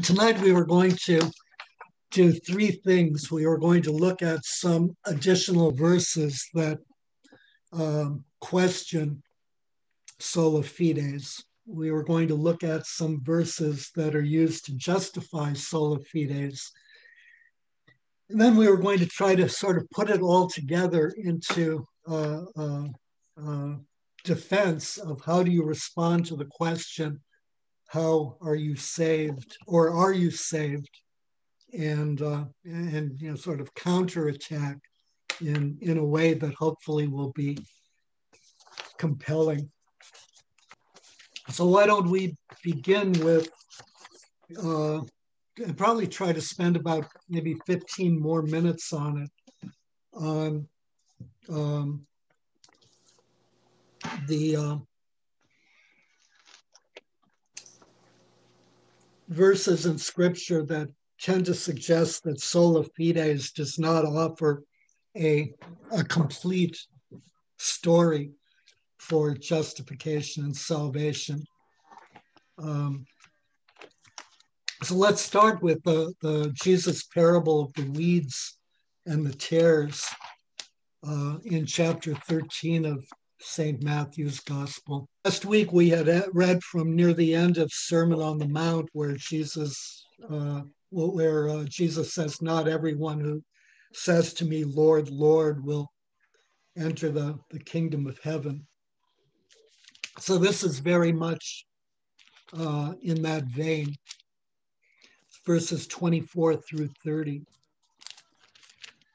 tonight we were going to do three things. We were going to look at some additional verses that um, question sola fides. We were going to look at some verses that are used to justify sola fides. And then we were going to try to sort of put it all together into uh, uh, uh, defense of how do you respond to the question how are you saved or are you saved? And uh, and you know sort of counterattack in in a way that hopefully will be compelling. So why don't we begin with uh, probably try to spend about maybe 15 more minutes on it on um, the uh, verses in scripture that tend to suggest that sola fides does not offer a, a complete story for justification and salvation. Um, so let's start with the, the Jesus parable of the weeds and the tares uh, in chapter 13 of St. Matthew's Gospel. Last week we had read from near the end of Sermon on the Mount, where Jesus, uh, where uh, Jesus says, "Not everyone who says to me, Lord, Lord, will enter the, the kingdom of heaven." So this is very much uh, in that vein, verses 24 through 30.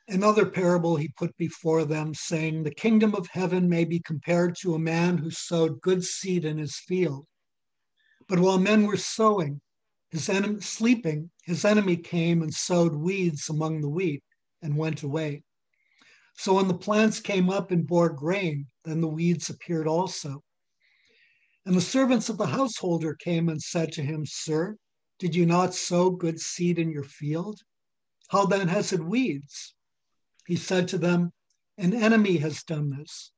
Another parable he put before them, saying, The kingdom of heaven may be compared to a man who sowed good seed in his field. But while men were sowing, his enemy, sleeping, his enemy came and sowed weeds among the wheat and went away. So when the plants came up and bore grain, then the weeds appeared also. And the servants of the householder came and said to him, Sir, did you not sow good seed in your field? How then has it weeds? He said to them, An enemy has done this.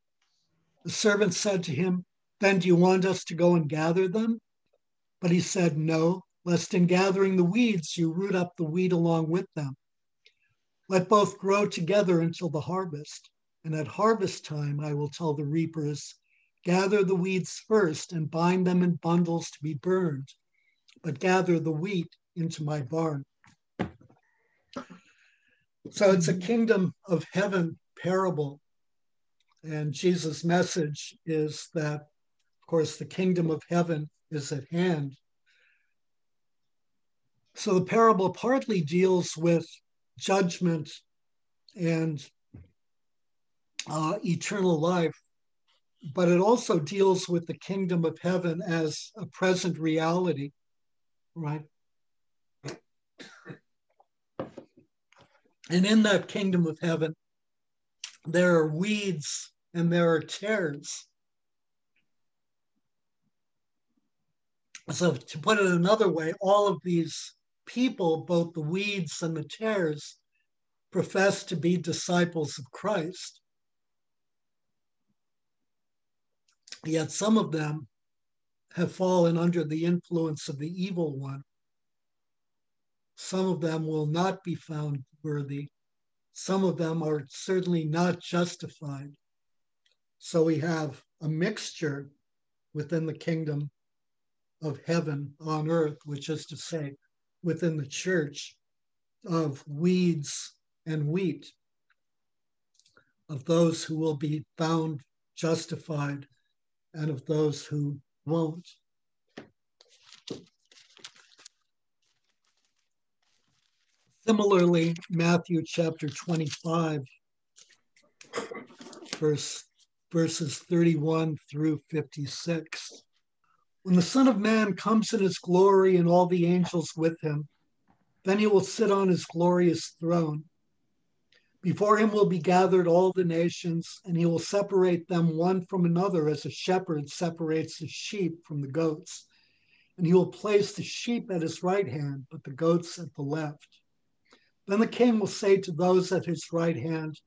The servant said to him, Then do you want us to go and gather them? But he said, No, lest in gathering the weeds you root up the wheat along with them. Let both grow together until the harvest. And at harvest time I will tell the reapers, Gather the weeds first and bind them in bundles to be burned, but gather the wheat into my barn. So it's a kingdom of heaven parable. And Jesus' message is that, of course, the kingdom of heaven is at hand. So the parable partly deals with judgment and uh, eternal life, but it also deals with the kingdom of heaven as a present reality, right? And in that kingdom of heaven, there are weeds and there are tares. So, to put it another way, all of these people, both the weeds and the tares, profess to be disciples of Christ. Yet some of them have fallen under the influence of the evil one. Some of them will not be found worthy. Some of them are certainly not justified. So we have a mixture within the kingdom of heaven on earth, which is to say, within the church, of weeds and wheat, of those who will be found justified and of those who won't. Similarly, Matthew chapter 25, verse, verses 31 through 56. When the Son of Man comes in his glory and all the angels with him, then he will sit on his glorious throne. Before him will be gathered all the nations, and he will separate them one from another as a shepherd separates the sheep from the goats. And he will place the sheep at his right hand, but the goats at the left. Then the king will say to those at his right hand,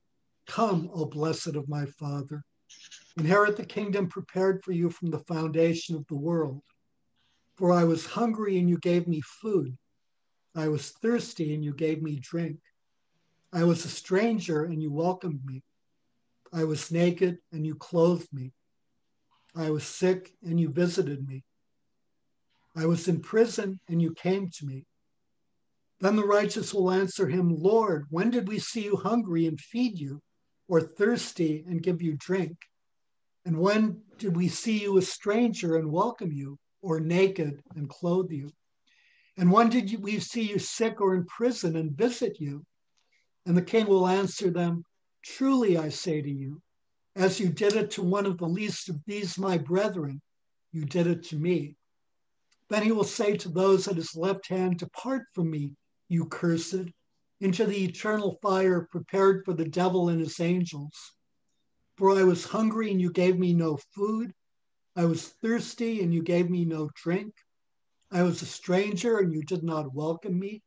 Come, O blessed of my Father, inherit the kingdom prepared for you from the foundation of the world. For I was hungry and you gave me food. I was thirsty and you gave me drink. I was a stranger and you welcomed me. I was naked and you clothed me. I was sick and you visited me. I was in prison and you came to me. Then the righteous will answer him, Lord, when did we see you hungry and feed you, or thirsty and give you drink? And when did we see you a stranger and welcome you, or naked and clothe you? And when did we see you sick or in prison and visit you? And the king will answer them, Truly I say to you, as you did it to one of the least of these my brethren, you did it to me. Then he will say to those at his left hand, Depart from me, you cursed, into the eternal fire prepared for the devil and his angels. For I was hungry and you gave me no food. I was thirsty and you gave me no drink. I was a stranger and you did not welcome me,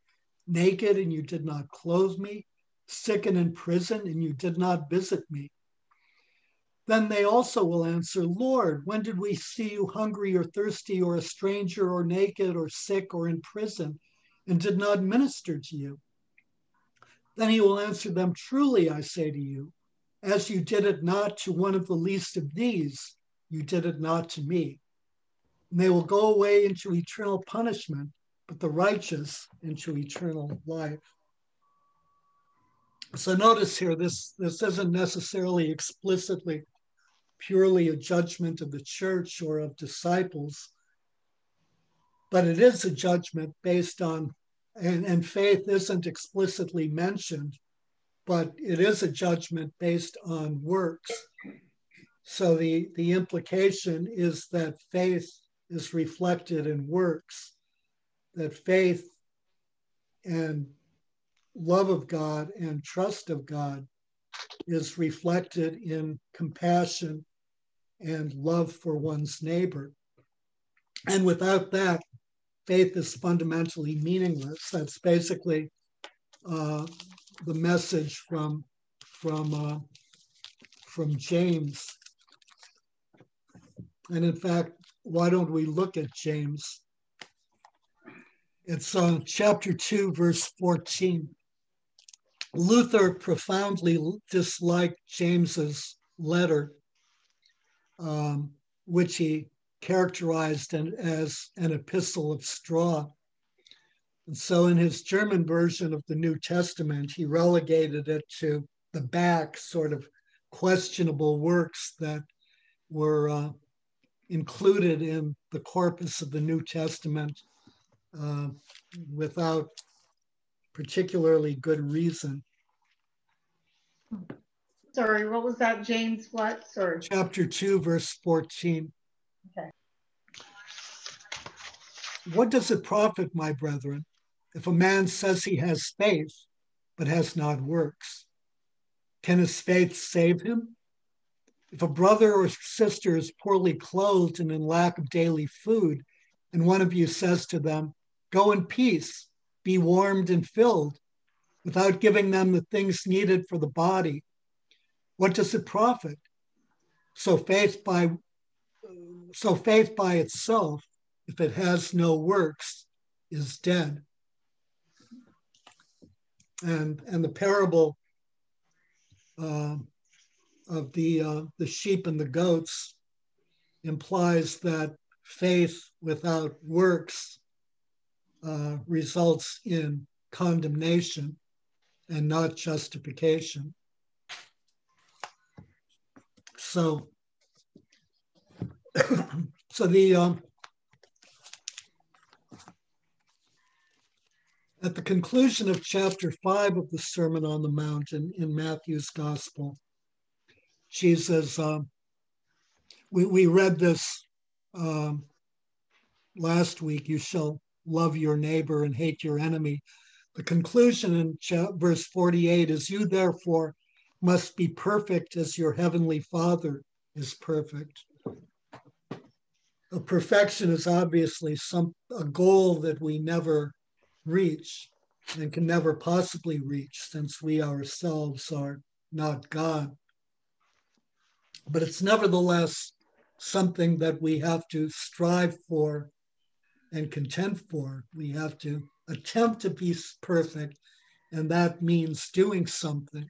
naked and you did not clothe me, sick and in prison and you did not visit me. Then they also will answer, Lord, when did we see you hungry or thirsty or a stranger or naked or sick or in prison and did not minister to you? Then he will answer them, Truly I say to you, as you did it not to one of the least of these, you did it not to me. And they will go away into eternal punishment, but the righteous into eternal life. So notice here, this, this isn't necessarily explicitly purely a judgment of the church or of disciples, but it is a judgment based on, and, and faith isn't explicitly mentioned, but it is a judgment based on works. So the, the implication is that faith is reflected in works, that faith and love of God and trust of God is reflected in compassion and love for one's neighbor. And without that, faith is fundamentally meaningless. That's basically uh, the message from from uh, from James. And in fact, why don't we look at James? It's uh, chapter 2, verse 14. Luther profoundly disliked James's letter, um, which he characterized as an epistle of straw. And so, in his German version of the New Testament, he relegated it to the back, sort of questionable works that were uh, included in the corpus of the New Testament uh, without particularly good reason. Sorry, what was that, James? What? Sorry. Chapter 2, verse 14. Okay. What does it profit, my brethren, if a man says he has faith but has not works? Can his faith save him? If a brother or sister is poorly clothed and in lack of daily food, and one of you says to them, Go in peace, be warmed and filled without giving them the things needed for the body, what does it profit? So faith by so faith by itself, if it has no works, is dead. And and the parable uh, of the uh, the sheep and the goats implies that faith without works uh, results in condemnation and not justification. So, so the um, at the conclusion of chapter five of the Sermon on the Mount in, in Matthew's Gospel, Jesus, um, we, we read this um, last week. You shall love your neighbor and hate your enemy. The conclusion in verse 48 is You therefore must be perfect as your heavenly Father is perfect. A perfection is obviously some a goal that we never reach and can never possibly reach since we ourselves are not God. But it's nevertheless something that we have to strive for and contend for. We have to attempt to be perfect, and that means doing something.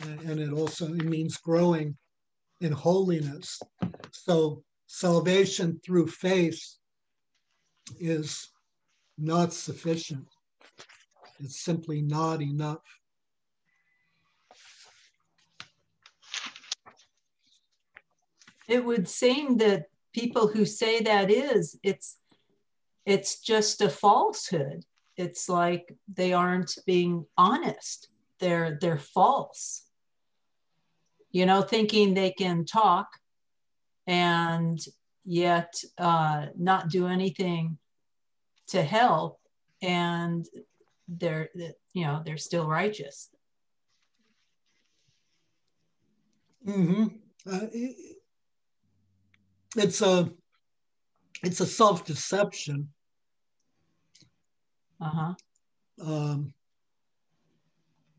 And it also it means growing in holiness. So salvation through faith is not sufficient. It's simply not enough. It would seem that people who say that is, it's it's just a falsehood. It's like they aren't being honest. They're they're false. You know, thinking they can talk and yet uh, not do anything to help and they're you know they're still righteous. Mm-hmm. Uh, it, it's a it's a self-deception. Uh-huh. Um,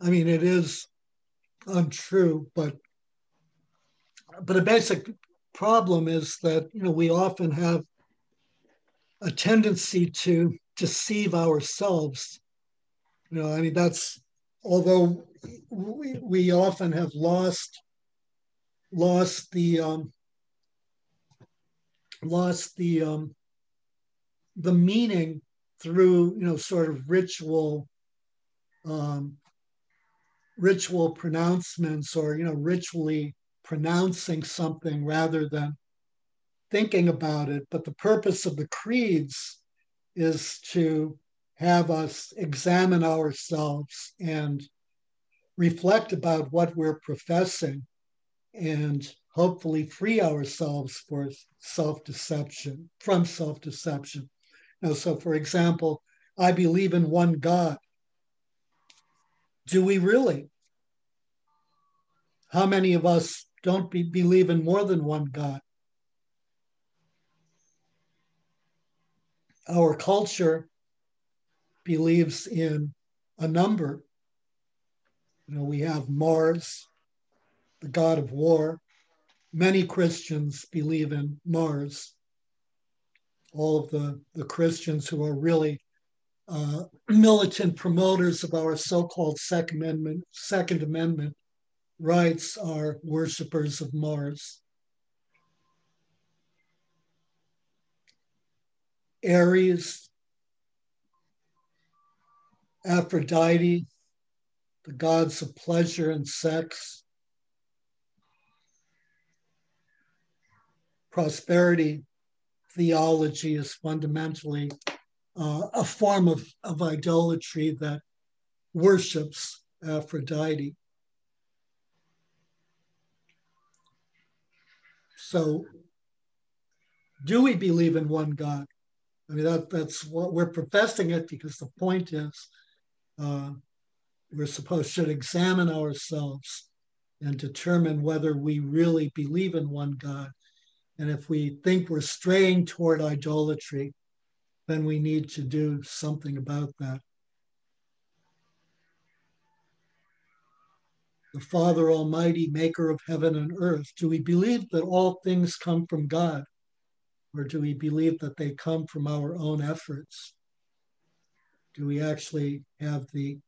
i mean it is untrue but but a basic problem is that you know we often have a tendency to deceive ourselves. You know, I mean, that's although we, we often have lost lost the um, lost the um, the meaning through you know sort of ritual um, ritual pronouncements or you know ritually pronouncing something rather than thinking about it, but the purpose of the creeds is to have us examine ourselves and reflect about what we're professing and hopefully free ourselves for self-deception from self-deception. Now so for example i believe in one god. Do we really? How many of us don't be, believe in more than one god our culture believes in a number. You know, we have Mars, the god of war. Many Christians believe in Mars. All of the, the Christians who are really uh, militant promoters of our so-called Second Amendment, Second Amendment rights are worshippers of Mars. Ares, Aphrodite, the gods of pleasure and sex, prosperity theology is fundamentally uh, a form of, of idolatry that worships Aphrodite. So, do we believe in one God? I mean, that, that's what we're professing it because the point is uh, we're supposed to examine ourselves and determine whether we really believe in one God. And if we think we're straying toward idolatry, then we need to do something about that. The Father Almighty, maker of heaven and earth, do we believe that all things come from God? Or do we believe that they come from our own efforts? Do we actually have the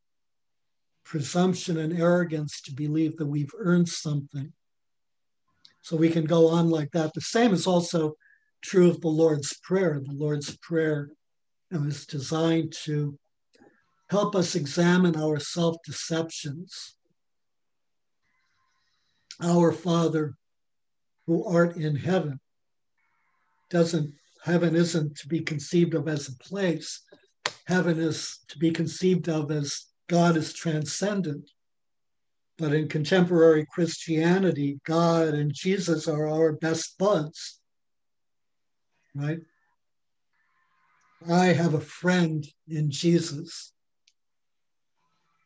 presumption and arrogance to believe that we've earned something? So we can go on like that. The same is also true of the Lord's Prayer. The Lord's Prayer is designed to help us examine our self deceptions. Our Father who art in heaven, doesn't heaven isn't to be conceived of as a place. Heaven is to be conceived of as God is transcendent. But in contemporary Christianity, God and Jesus are our best buds, right? I have a friend in Jesus.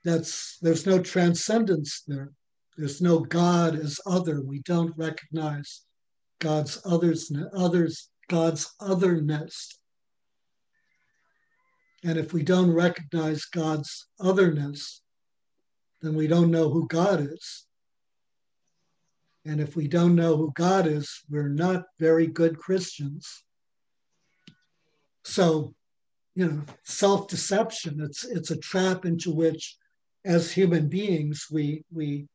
That's there's no transcendence there. There's no God as other. We don't recognize God's others, others God's otherness. And if we don't recognize God's otherness, then we don't know who God is. And if we don't know who God is, we're not very good Christians. so, you know, self-deception, it's it's a trap into which as human beings we we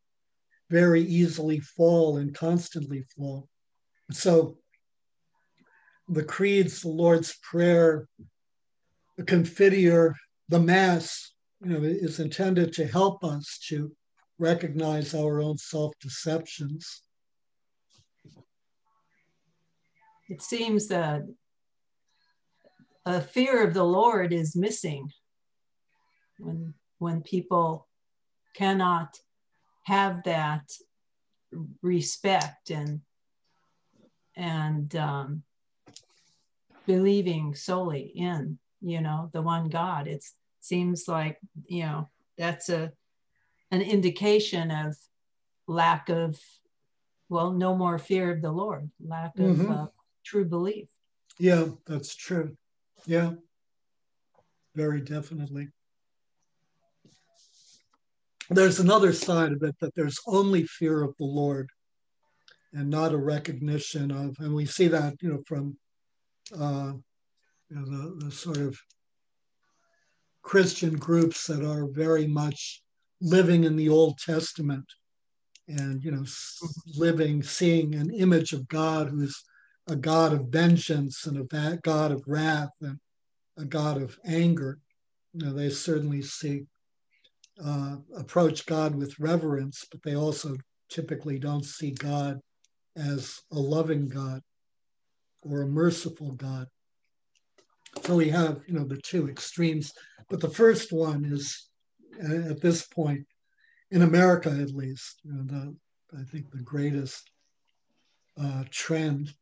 very easily fall and constantly fall. So the creeds, the Lord's Prayer, the Confiteor, the Mass, you know, is intended to help us to recognize our own self-deceptions. It seems that a fear of the Lord is missing when when people cannot have that respect and and um, believing solely in you know the one god. It seems like you know that's a an indication of lack of well no more fear of the lord lack of mm-hmm. uh, true belief. Yeah that's true. Yeah. Very definitely. There's another side of it that there's only fear of the lord and not a recognition of and we see that you know from uh, you know, the, the sort of Christian groups that are very much living in the Old Testament and you know living seeing an image of God who's a God of vengeance and a God of wrath and a God of anger. You know, they certainly see uh, approach God with reverence, but they also typically don't see God as a loving God or a merciful God. So we have, you know, the two extremes. But the first one is, uh, at this point, in America at least, you know, the, I think the greatest uh, trend.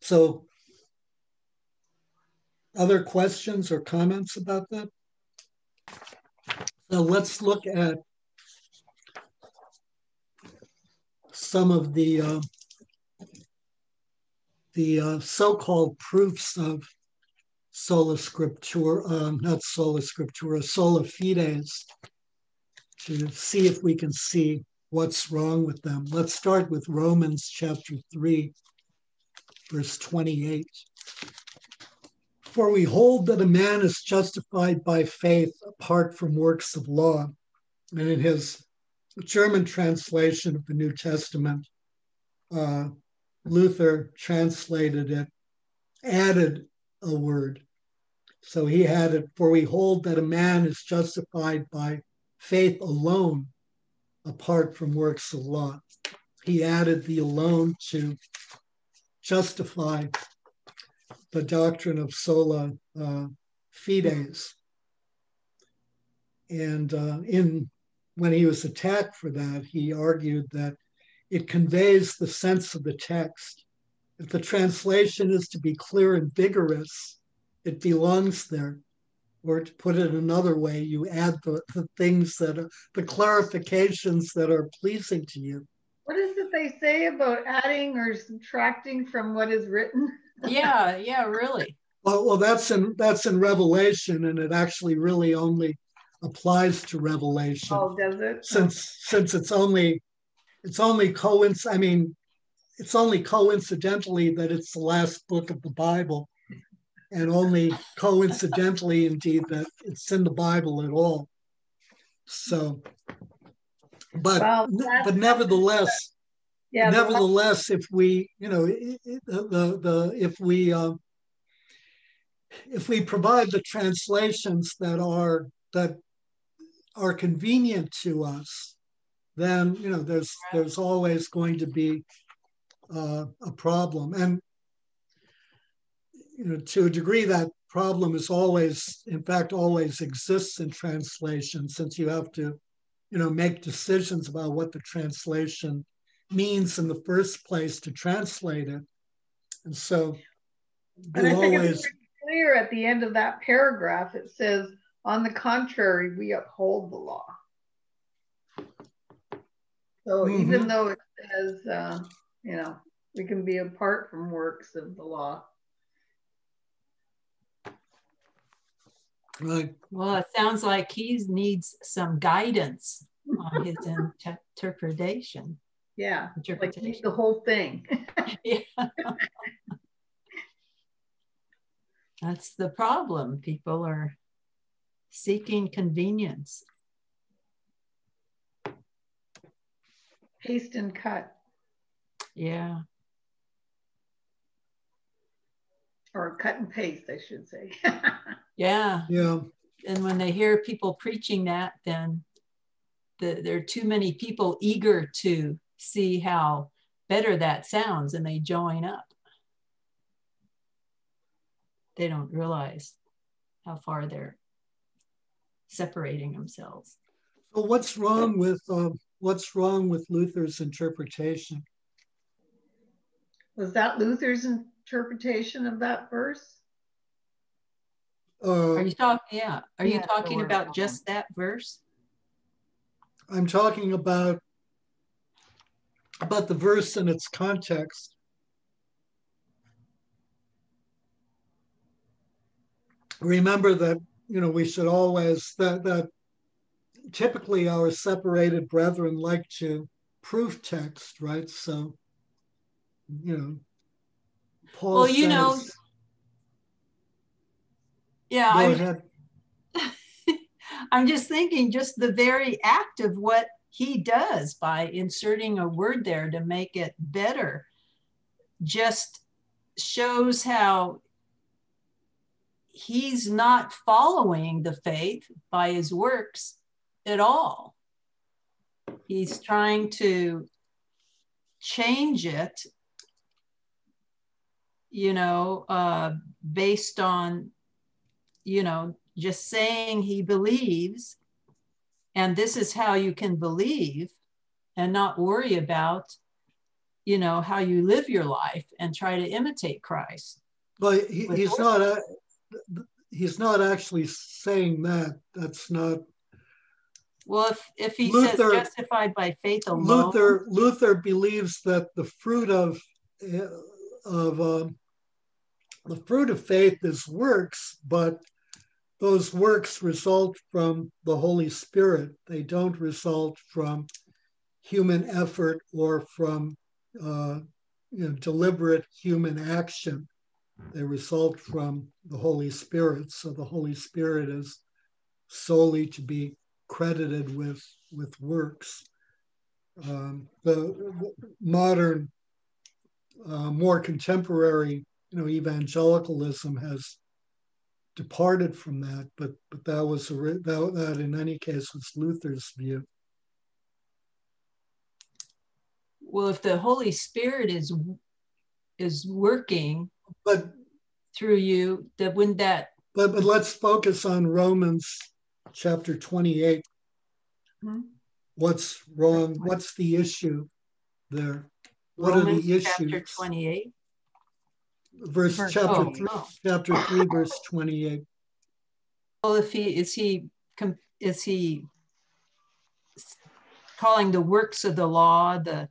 So, other questions or comments about that? So let's look at some of the uh, the uh, so-called proofs of sola scriptura, um, not sola scriptura, sola fides, to see if we can see what's wrong with them. Let's start with Romans chapter 3, verse 28. For we hold that a man is justified by faith apart from works of law. And in his German translation of the New Testament, uh, Luther translated it, added a word. So he had it, for we hold that a man is justified by faith alone, apart from works of law. He added the alone to justify the doctrine of sola uh, fides. And uh, in when he was attacked for that, he argued that it conveys the sense of the text. If the translation is to be clear and vigorous, it belongs there. Or to put it another way, you add the, the things that are the clarifications that are pleasing to you. What is it they say about adding or subtracting from what is written? yeah, yeah, really. Well, well, that's in that's in Revelation, and it actually really only applies to Revelation. Oh, does it? Since since it's only it's only coinc I mean, it's only coincidentally that it's the last book of the Bible, and only coincidentally, indeed, that it's in the Bible at all. So, but well, but nevertheless, yeah, nevertheless, if we, you know, the the, if we uh, if we provide the translations that are that are convenient to us, then you know there's there's always going to be uh, a problem. And you know to a degree that problem is always in fact always exists in translation since you have to you know make decisions about what the translation means in the first place to translate it. And so and I think always, it's clear at the end of that paragraph it says on the contrary we uphold the law so mm-hmm. even though it says, uh, you know, we can be apart from works of the law. Right. Well, it sounds like he needs some guidance on his interpretation. Yeah, interpretation. like the whole thing. yeah. That's the problem. People are seeking convenience. Paste and cut. Yeah. Or cut and paste, I should say. yeah. Yeah. And when they hear people preaching that, then the, there are too many people eager to see how better that sounds and they join up. They don't realize how far they're separating themselves. So what's wrong with um, what's wrong with Luther's interpretation? Was that Luther's interpretation of that verse? Uh, Are you talking? Yeah. Are you talking about just that verse? I'm talking about about the verse and its context. Remember that you know we should always that that typically our separated brethren like to proof text, right? So you know, Paul. Well, you says, know. Yeah, I, I'm just thinking just the very act of what he does by inserting a word there to make it better just shows how he's not following the faith by his works at all. He's trying to change it, you know, uh, based on, you know, just saying he believes and this is how you can believe and not worry about you know how you live your life and try to imitate christ. But he, he's not a, he's not actually saying that. That's not well if, if he luther, says justified by faith alone luther luther believes that the fruit of of um, the fruit of faith is works but those works result from the Holy Spirit. They don't result from human effort or from uh, you know, deliberate human action. They result from the Holy Spirit. So the Holy Spirit is solely to be credited with, with works. Um, the modern, uh, more contemporary, you know, evangelicalism has departed from that, but but that was that, that in any case was Luther's view. Well, if the Holy Spirit is is working, but through you, that wouldn't that. But but let's focus on Romans chapter twenty eight. Hmm? What's wrong? What's the issue there? What Romans are the issues? Chapter twenty eight verse, verse chapter oh, three, oh. chapter three, verse twenty-eight. Well, if he is he is he calling the works of the law the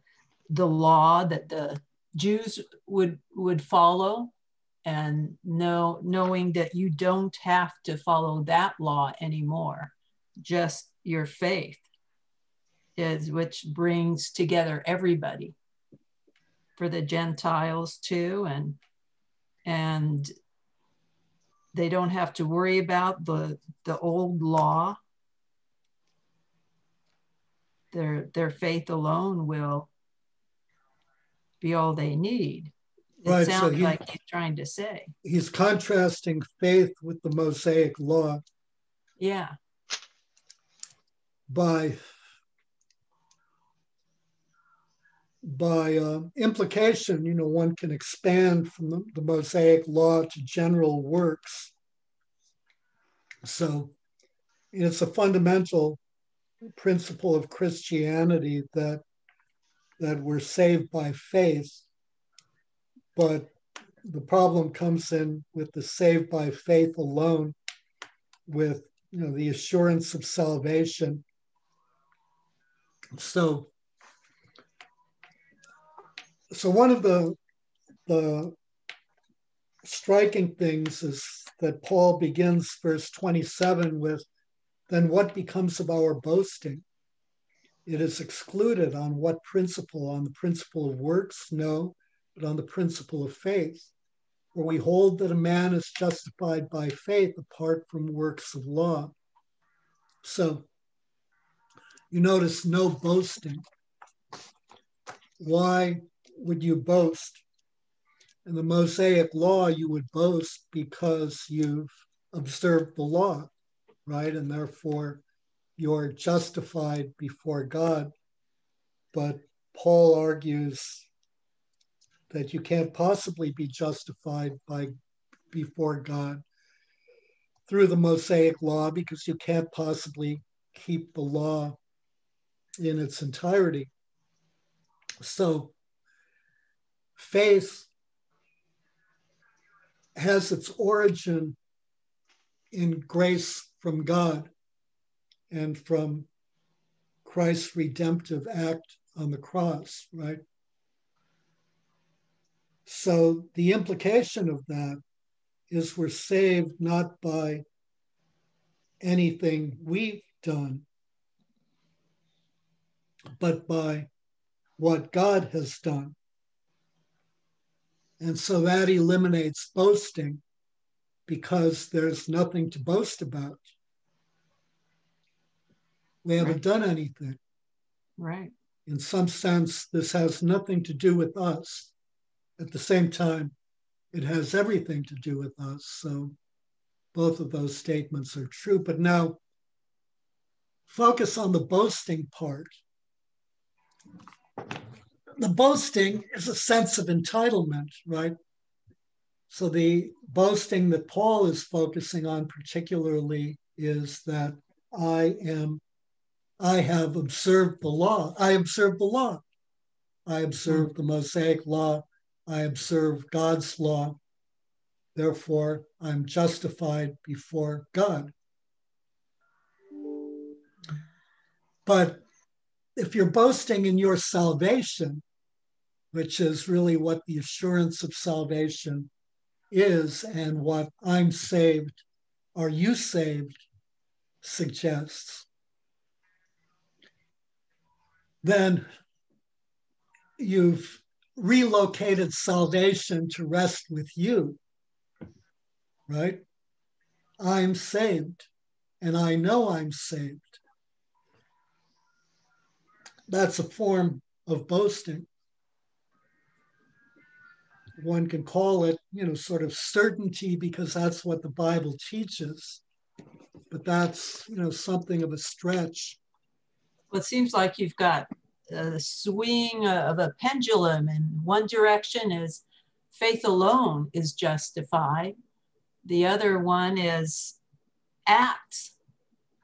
the law that the Jews would would follow, and know knowing that you don't have to follow that law anymore, just your faith is which brings together everybody for the Gentiles too, and and they don't have to worry about the the old law. Their their faith alone will be all they need it right, sounds so he, like he's trying to say. He's contrasting faith with the mosaic law. Yeah. By by uh, implication, you know, one can expand from the, the, Mosaic law to general works. So it's a fundamental principle of Christianity that that we're saved by faith, but the problem comes in with the saved by faith alone, with you know the assurance of salvation. So so one of the the striking things is that Paul begins verse 27 with, then what becomes of our boasting? It is excluded on what principle? On the principle of works? No, but on the principle of faith. For we hold that a man is justified by faith apart from works of law. So you notice no boasting. Why would you boast? In the Mosaic law, you would boast because you've observed the law, right? And therefore you're justified before God. But Paul argues that you can't possibly be justified by before God through the Mosaic law because you can't possibly keep the law in its entirety. So faith has its origin in grace from God and from Christ's redemptive act on the cross, right? So the implication of that is we're saved not by anything we've done, but by what God has done. And so that eliminates boasting because there's nothing to boast about. We haven't right. done anything. Right. In some sense, this has nothing to do with us. At the same time, it has everything to do with us. So both of those statements are true. But now, focus on the boasting part. The boasting is a sense of entitlement, right? So the boasting that Paul is focusing on particularly is that I am, I have observed the law. I observe the law. I observe the Mosaic law I observe God's law. Therefore, I'm justified before God. But if you're boasting in your salvation, which is really what the assurance of salvation is and what I'm saved, are you saved suggests, then you've relocated salvation to rest with you, right? I'm saved and I know I'm saved. That's a form of boasting. One can call it, you know, sort of certainty because that's what the Bible teaches. But that's, you know, something of a stretch. Well, it seems like you've got a swing of a pendulum in one direction is faith alone is justified. The other one is acts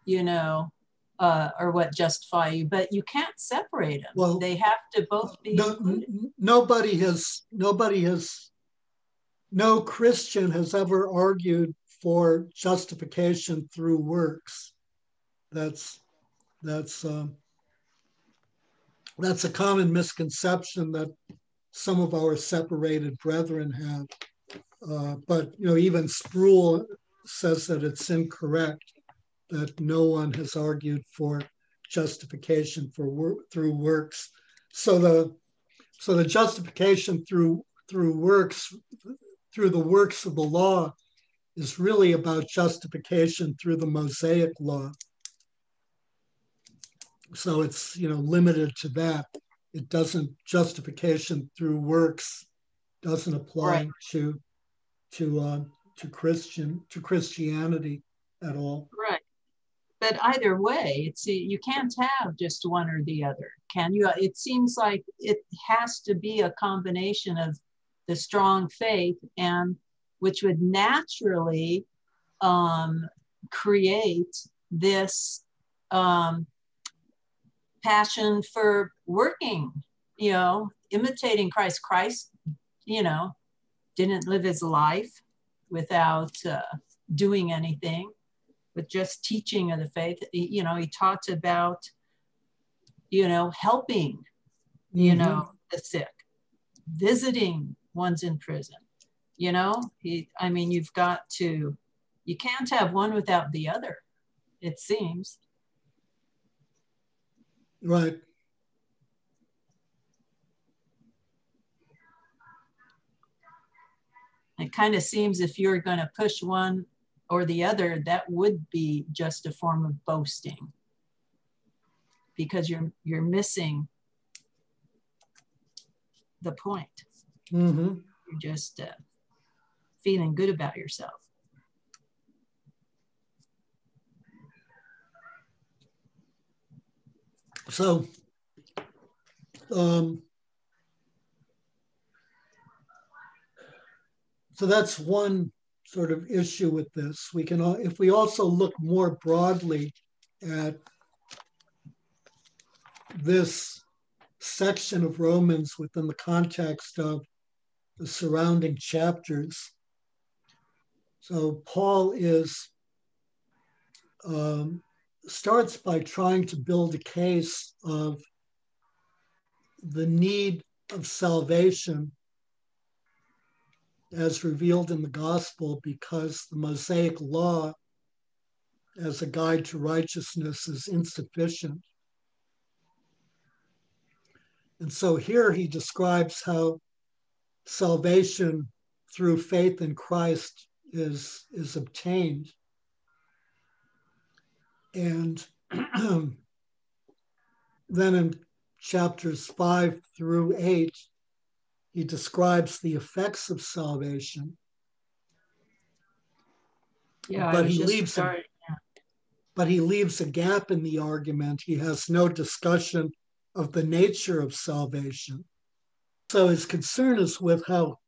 you know uh, or what justify you but you can't separate them well they have to both be no, nobody has nobody has no christian has ever argued for justification through works. That's that's um, that's a common misconception that some of our separated brethren have. Uh, but you know, even Sproul says that it's incorrect that no one has argued for justification for work, through works. So the so the justification through through works through the works of the law is really about justification through the Mosaic law so it's you know limited to that. It doesn't justification through works doesn't apply right. to to uh, to christian to christianity at all. Right. But either way it's you can't have just one or the other can you? It seems like it has to be a combination of the strong faith and which would naturally um, create this um, passion for working, you know, imitating Christ. Christ, you know, didn't live his life without uh, with anything, with just teaching of the faith. You know, he talked about, you know, helping, you mm-hmm. know, the sick, visiting ones in prison. You know, he, I mean, you've got to, you can't have one without the other, it seems. Right. It kind of seems if you're going to push one or the other, that would be just a form of boasting because you're you're missing the point. Mm-hmm. You're just uh, feeling good about yourself. So, um, so that's one sort of issue with this. We can, if we also look more broadly at this section of Romans within the context of the surrounding chapters. So Paul is um, starts by trying to build a case of the need of salvation as revealed in the gospel because the Mosaic law as a guide to righteousness is insufficient. And so here he describes how salvation through faith in Christ is, is obtained. And um, then in chapters five through eight, he describes the effects of salvation. Yeah, but he leaves a, but he leaves a gap in the argument. He has no discussion of the nature of salvation. So his concern is with how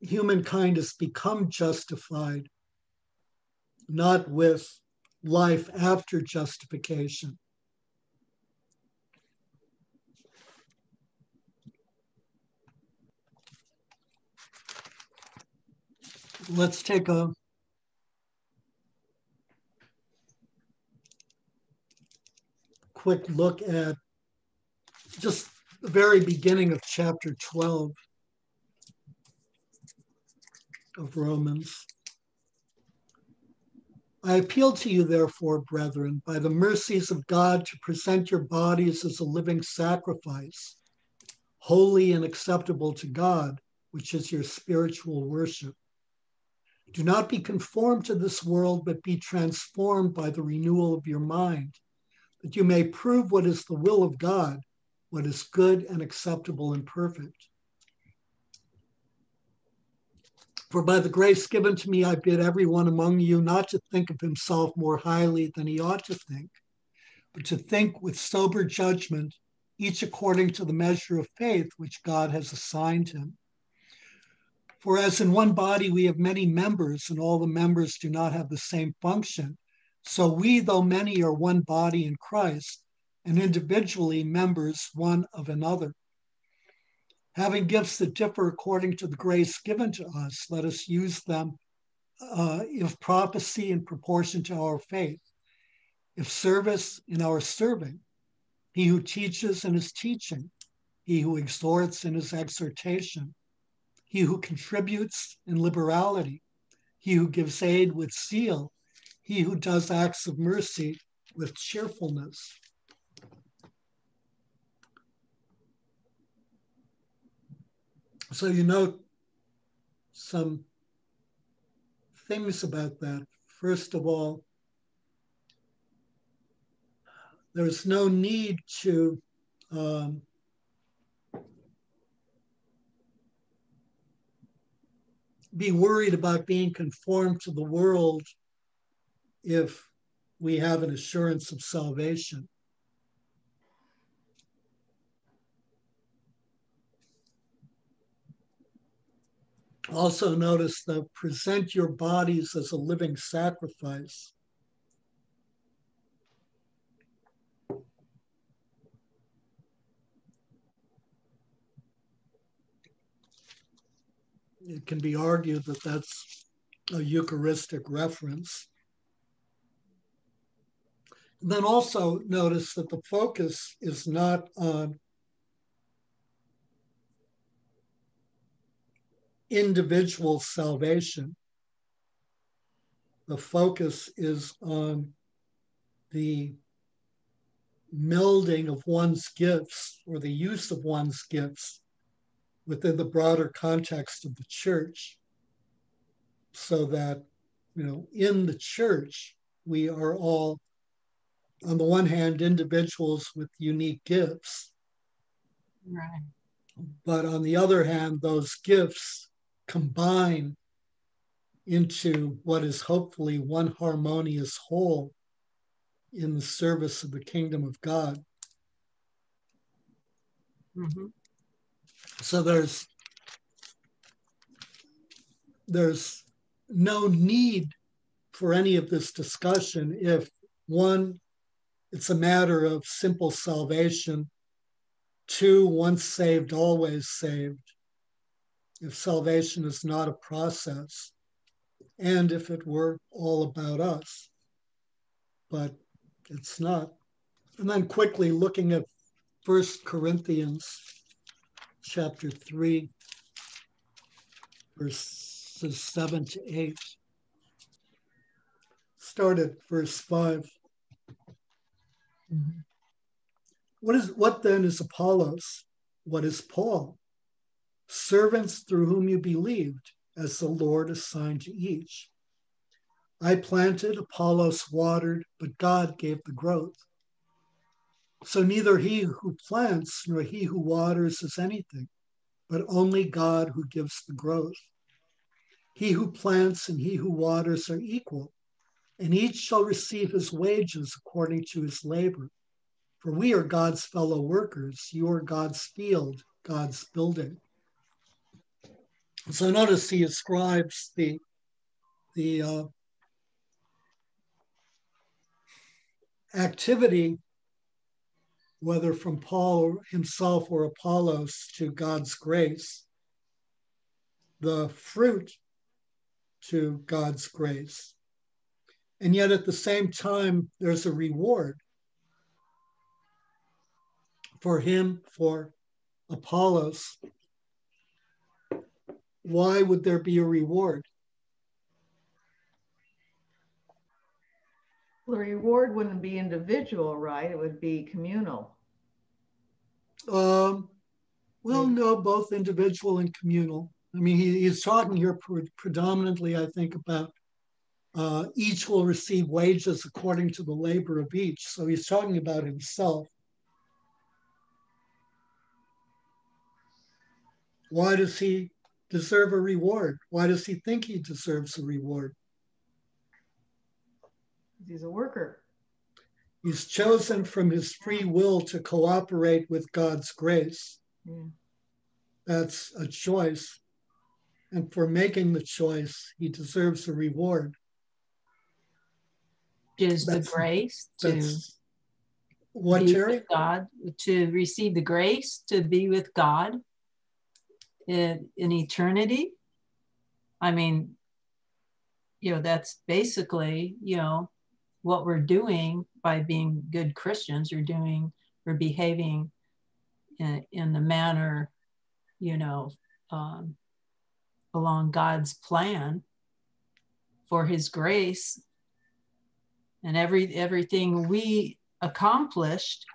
humankind has become justified, not with life after justification. Let's take a quick look at just the very beginning of chapter 12 of Romans. I appeal to you, therefore, brethren, by the mercies of God, to present your bodies as a living sacrifice, holy and acceptable to God, which is your spiritual worship. Do not be conformed to this world, but be transformed by the renewal of your mind, that you may prove what is the will of God, what is good and acceptable and perfect. For by the grace given to me, I bid everyone among you not to think of himself more highly than he ought to think, but to think with sober judgment, each according to the measure of faith which God has assigned him. For as in one body we have many members, and all the members do not have the same function, so we, though many, are one body in Christ, and individually members one of another. Having gifts that differ according to the grace given to us, let us use them uh, if prophecy in proportion to our faith, if service in our serving, he who teaches in his teaching, he who exhorts in his exhortation, he who contributes in liberality, he who gives aid with zeal, he who does acts of mercy with cheerfulness. So you note some things about that. First of all, there's no need to um, be worried about being conformed to the world if we have an assurance of salvation. Also, notice the present your bodies as a living sacrifice. It can be argued that that's a Eucharistic reference. And then also notice that the focus is not on individual salvation. The focus is on the melding of one's gifts or the use of one's gifts within the broader context of the church. so that, you know, in the church, we are all, on the one hand, individuals with unique gifts. Right. But on the other hand, those gifts combine into what is hopefully one harmonious whole in the service of the kingdom of God. Mm-hmm. So there's there's no need for any of this discussion if one, it's a matter of simple salvation, two, once saved, always saved, if salvation is not a process, and if it were all about us. But it's not. And then quickly looking at First Corinthians chapter 3, verses 7 to 8. Start at verse 5. Mm-hmm. What is what then is Apollos? What is Paul? Servants through whom you believed, as the Lord assigned to each. I planted, Apollos watered, but God gave the growth. So neither he who plants nor he who waters is anything, but only God who gives the growth. He who plants and he who waters are equal, and each shall receive his wages according to his labor. For we are God's fellow workers, you are God's field, God's building. So notice he ascribes the, the uh, activity whether from Paul himself or Apollos to God's grace, the fruit to God's grace. And yet at the same time, there's a reward for him, for Apollos. Why would there be a reward? The reward wouldn't be individual, right? It would be communal. Um, well, no, both individual and communal. I mean, he, he's talking here pre- predominantly, I think, about uh, each will receive wages according to the labor of each. So he's talking about himself. Why does he deserve a reward? Why does he think he deserves a reward? He's a worker. He's chosen from his free will to cooperate with God's grace. Yeah. That's a choice. And for making the choice, he deserves a reward. Is the grace to what, Jerry? God to receive the grace to be with God in, in eternity. I mean, you know, that's basically, you know, what we're doing by being good Christians, you're doing, we're behaving in, in the manner, you know, um, along God's plan for His grace, and every everything we accomplished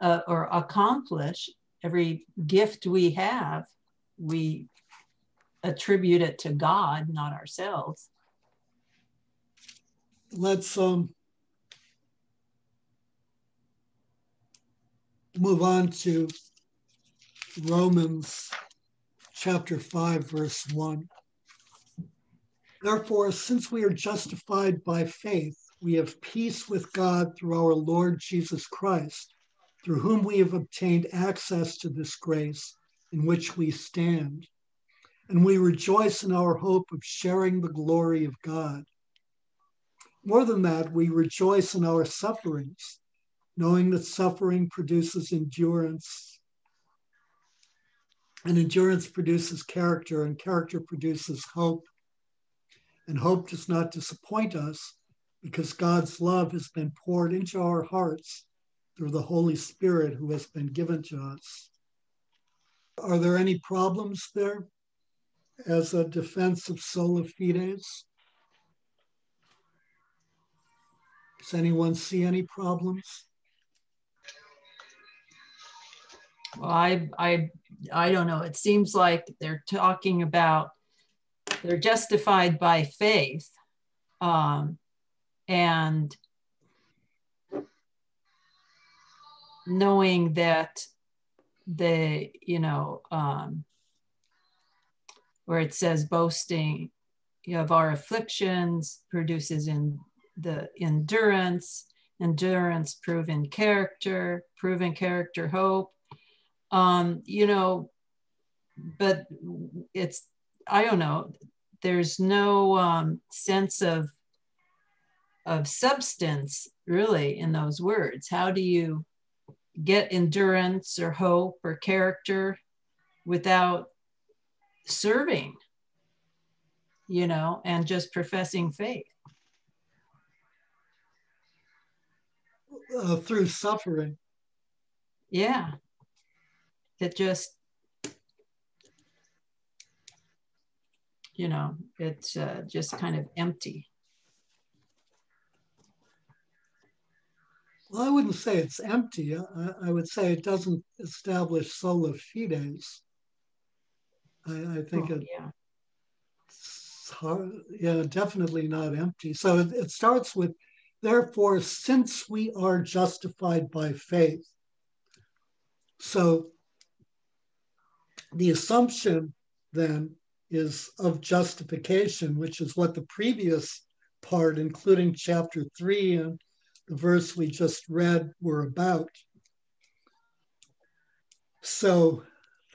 uh, or accomplish, every gift we have, we attribute it to God, not ourselves. Let's um, move on to Romans chapter 5, verse 1. Therefore, since we are justified by faith, we have peace with God through our Lord Jesus Christ, through whom we have obtained access to this grace in which we stand. And we rejoice in our hope of sharing the glory of God. More than that, we rejoice in our sufferings knowing that suffering produces endurance. And endurance produces character, and character produces hope. And hope does not disappoint us because God's love has been poured into our hearts through the Holy Spirit who has been given to us. Are there any problems there as a defense of sola fides? Does anyone see any problems? Well, I, I, I don't know. It seems like they're talking about they're justified by faith um, and knowing that they you know um, where it says boasting of our afflictions produces in the endurance endurance proven character proven character hope. Um, you know but it's i don't know there's no um, sense of of substance really in those words. How do you get endurance or hope or character without serving you know and just professing faith. Uh, through suffering. Yeah. It just you know it's uh, just kind of empty well i wouldn't say it's empty. I, I would say it doesn't establish sola fides. I, I think oh, it yeah. hard, yeah definitely not empty. So it, it starts with therefore since we are justified by faith so the assumption then is of justification, which is what the previous part, including chapter three and the verse we just read, were about. So,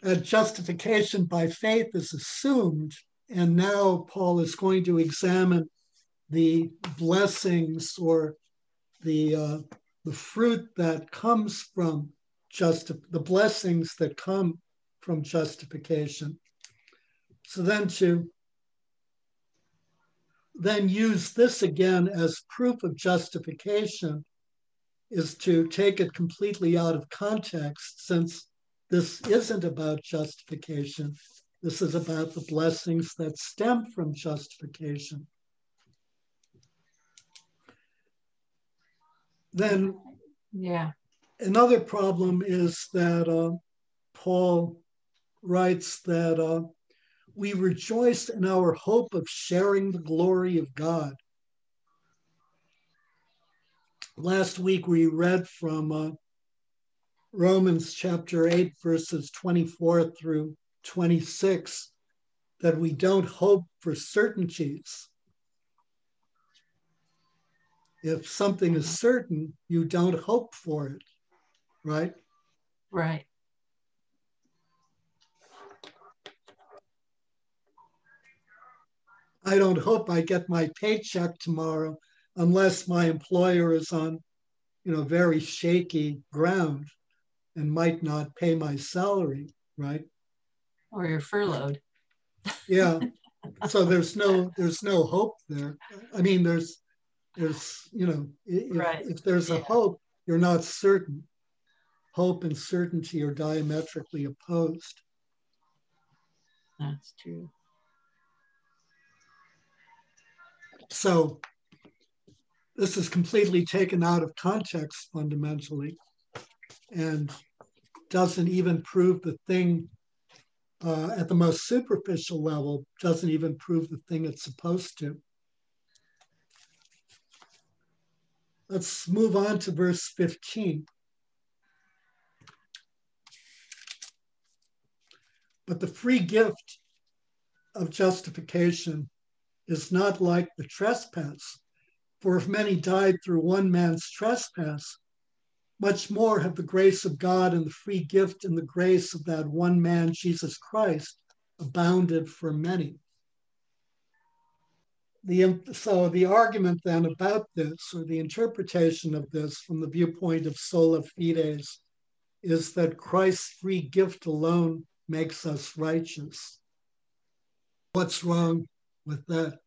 a justification by faith is assumed, and now Paul is going to examine the blessings or the uh, the fruit that comes from just the blessings that come from justification. So then to then use this again as proof of justification is to take it completely out of context since this isn't about justification. This is about the blessings that stem from justification. Then, yeah, another problem is that uh, Paul writes that uh, we rejoice in our hope of sharing the glory of God. Last week we read from uh, Romans chapter 8, verses 24 through 26, that we don't hope for certainties. If something is certain, you don't hope for it, right? Right. I don't hope I get my paycheck tomorrow unless my employer is on, you know, very shaky ground and might not pay my salary, right? Or you're furloughed. yeah. So there's no there's no hope there. I mean, there's there's you know if, right. if there's a hope, you're not certain. Hope and certainty are diametrically opposed. That's true. So this is completely taken out of context fundamentally and doesn't even prove the thing uh, at the most superficial level, doesn't even prove the thing it's supposed to. Let's move on to verse 15. But the free gift of justification is not like the trespass. For if many died through one man's trespass, much more have the grace of God and the free gift and the grace of that one man, Jesus Christ, abounded for many. The, so the argument then about this, or the interpretation of this from the viewpoint of sola fides, is that Christ's free gift alone makes us righteous. What's wrong with that?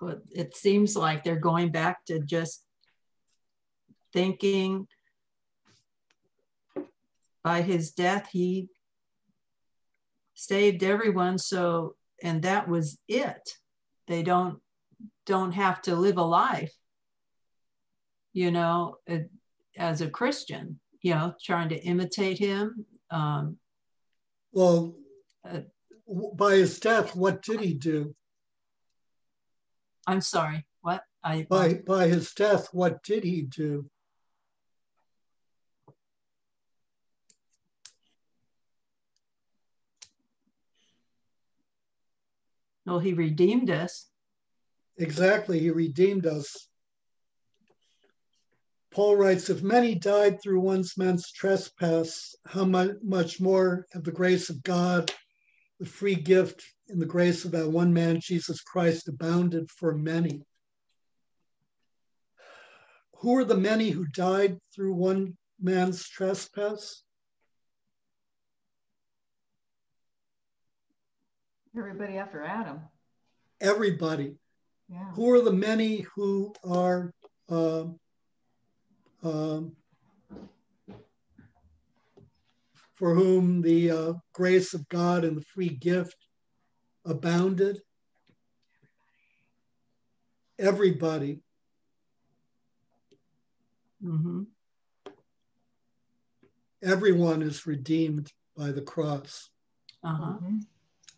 Well, it seems like they're going back to just thinking by his death, he saved everyone. So, and that was it. They don't don't have to live a life, you know, as a Christian, you know, trying to imitate him. Um, well, uh, by his death, what did he do? I'm sorry, what? I By, by his death, what did he do? well, he redeemed us. Exactly, he redeemed us. Paul writes, if many died through one man's trespass, how much more of the grace of God, the free gift in the grace of that one man, Jesus Christ, abounded for many. Who are the many who died through one man's trespass? Everybody after Adam. Everybody. Yeah. Who are the many who are um, um, for whom the uh, grace of God and the free gift abounded? Everybody. Mm-hmm. Everyone is redeemed by the cross. Uh-huh. Mm-hmm.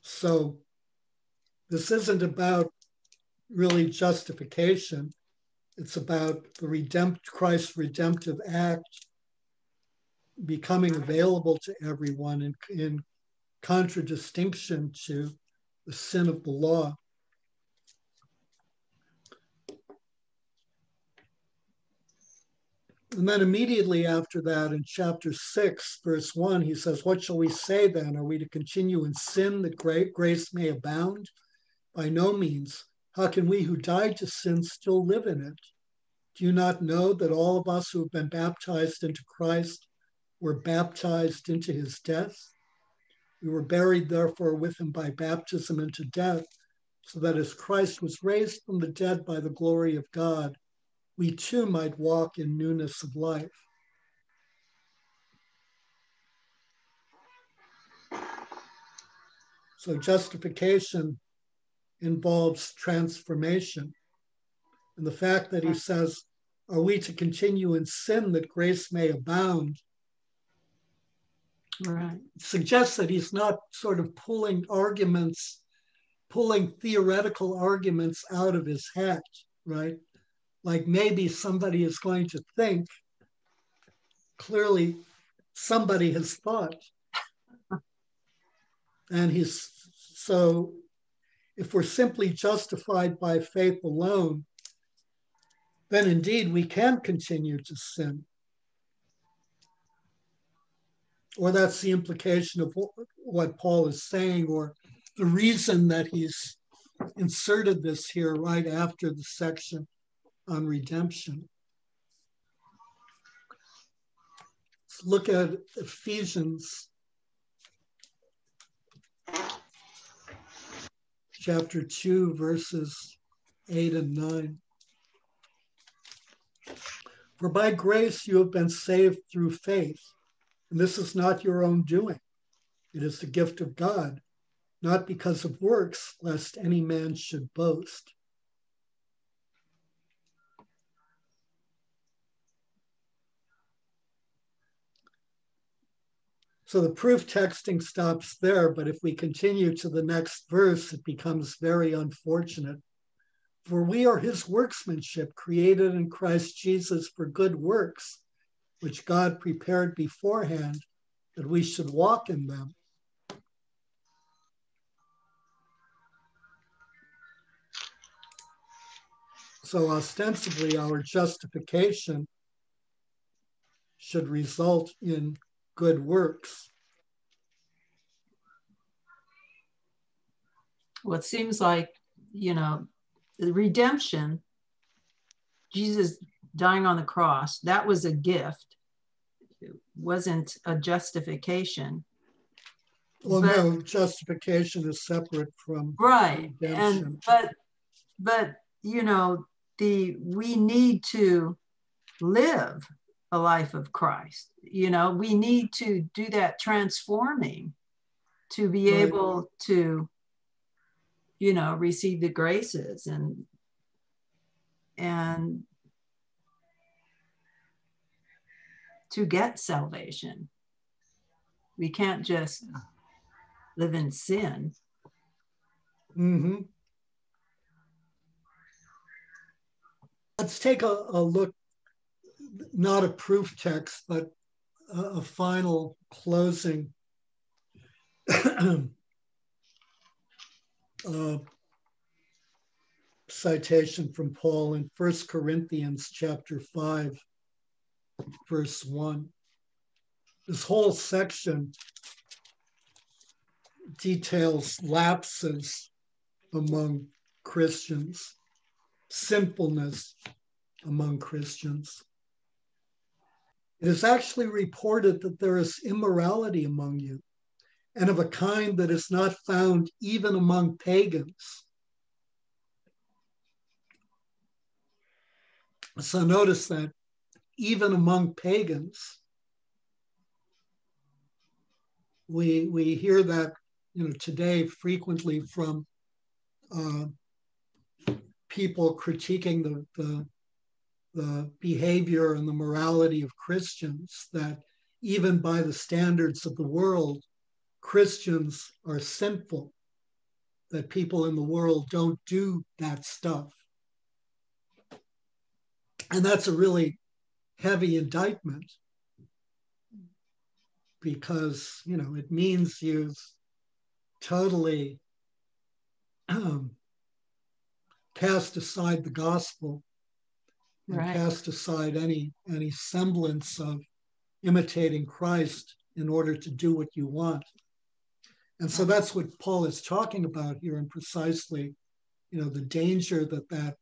So this isn't about really justification. It's about the redempt Christ's redemptive act becoming available to everyone in, in contradistinction to the sin of the law. And then immediately after that, in chapter 6, verse 1, he says, What shall we say then? Are we to continue in sin that grace may abound? By no means. How can we who died to sin still live in it? Do you not know that all of us who have been baptized into Christ were baptized into his death? We were buried, therefore, with him by baptism into death, so that as Christ was raised from the dead by the glory of God, we too might walk in newness of life. So justification involves transformation. And the fact that he says, Are we to continue in sin that grace may abound? Right. Suggests that he's not sort of pulling arguments, pulling theoretical arguments out of his hat, right? like maybe somebody is going to think, clearly somebody has thought. and he's so if we're simply justified by faith alone, then indeed we can continue to sin. Or that's the implication of what Paul is saying, or the reason that he's inserted this here right after the section on redemption. Let's look at Ephesians chapter 2, verses 8 and 9. For by grace you have been saved through faith, and this is not your own doing. It is the gift of God, not because of works, lest any man should boast. So the proof texting stops there, but if we continue to the next verse, it becomes very unfortunate. For we are his workmanship, created in Christ Jesus for good works, which God prepared beforehand that we should walk in them. So, ostensibly, our justification should result in good works. Well, it seems like, you know, the redemption, Jesus dying on the cross, that was a gift. It wasn't a justification. Well, but, no, justification is separate from right. Redemption. And but but you know, the we need to live a life of Christ. You know, we need to do that transforming to be right. able to, you know, receive the graces and and to get salvation. We can't just live in sin. Mm-hmm. Let's take a, a look, not a proof text, but a, a final closing uh, citation from Paul in First Corinthians chapter 5, verse 1. This whole section details lapses among Christians, sinfulness among Christians. It is actually reported that there is immorality among you, and of a kind that is not found even among pagans. So notice that even among pagans, we, we hear that you know today frequently from uh, people critiquing the, the the behavior and the morality of Christians that even by the standards of the world, Christians are sinful, that people in the world don't do that stuff. And that's a really heavy indictment because, you know, it means you've totally um, cast aside the gospel and right. cast aside any any semblance of imitating Christ in order to do what you want. And so that's what Paul is talking about here, and precisely, you know, the danger that that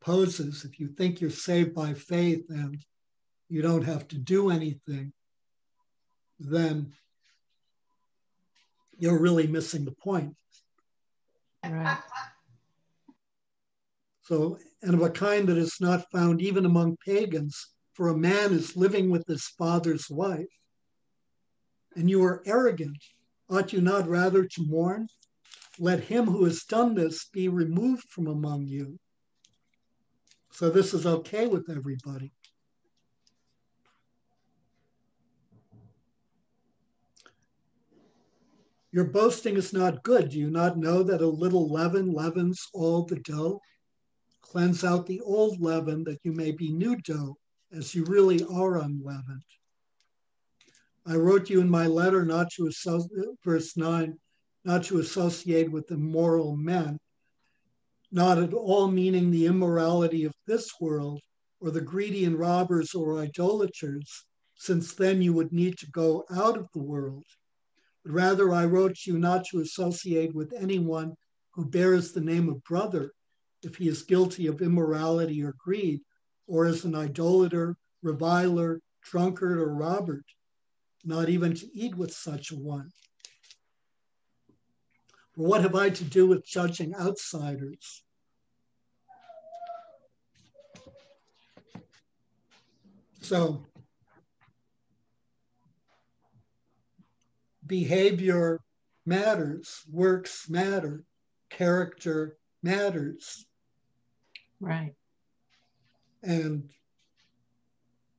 poses if you think you're saved by faith and you don't have to do anything, then you're really missing the point. Right. So, and of a kind that is not found even among pagans, for a man is living with his father's wife. And you are arrogant. Ought you not rather to mourn? Let him who has done this be removed from among you. So, this is okay with everybody. Your boasting is not good. Do you not know that a little leaven leavens all the dough? Cleanse out the old leaven that you may be new dough, as you really are unleavened. I wrote you in my letter not to associate, verse 9, not to associate with immoral men, not at all meaning the immorality of this world or the greedy and robbers or idolaters, since then you would need to go out of the world. But rather, I wrote you not to associate with anyone who bears the name of brother if he is guilty of immorality or greed, or is an idolater, reviler, drunkard, or robber, not even to eat with such a one. For what have I to do with judging outsiders? So, behavior matters, works matter, character matters. Right. And,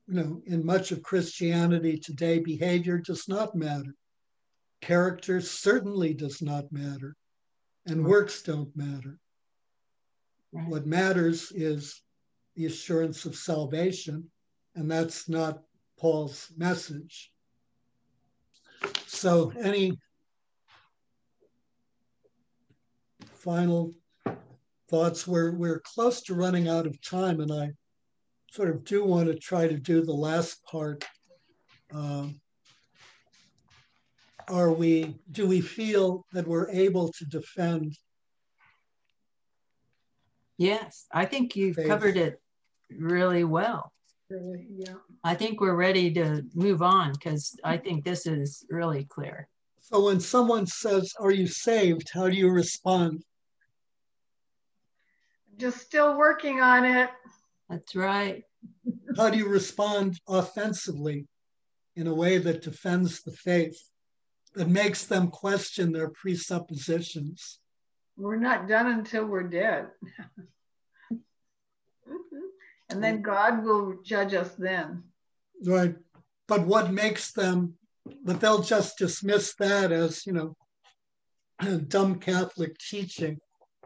you know, in much of Christianity today, behavior does not matter. Character certainly does not matter, and works don't matter. Right. What matters is the assurance of salvation, and that's not Paul's message. So, any final thoughts. We're, we're close to running out of time, and I sort of do want to try to do the last part. Um, are we, do we feel that we're able to defend? Yes, I think you've faith? covered it really well. Really, yeah. I think we're ready to move on because I think this is really clear. So when someone says, Are you saved? How do you respond? I'm just still working on it. That's right. How do you respond offensively in a way that defends the faith, that makes them question their presuppositions? We're not done until we're dead. and then God will judge us then. Right. But what makes them, but they'll just dismiss that as, you know, dumb Catholic teaching.